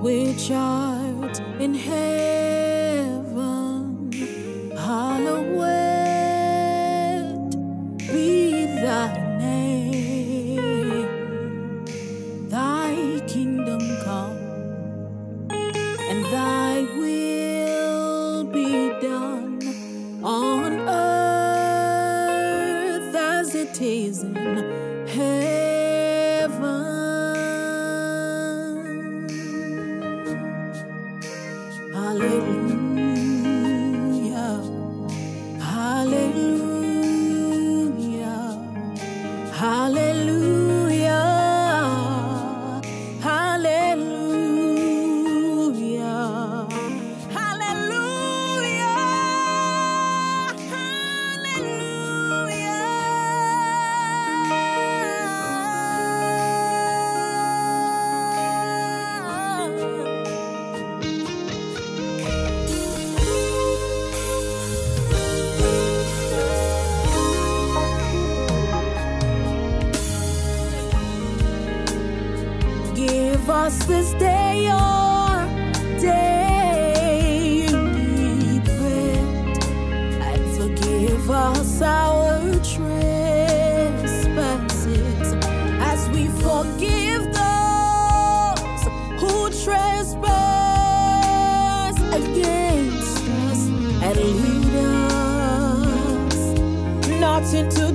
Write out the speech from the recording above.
Which art in heaven, hallowed be thy name. Thy kingdom come, and thy will be done on earth as it is in heaven. Give this day our daily bread and forgive us our trespasses as we forgive those who trespass against us and lead us not into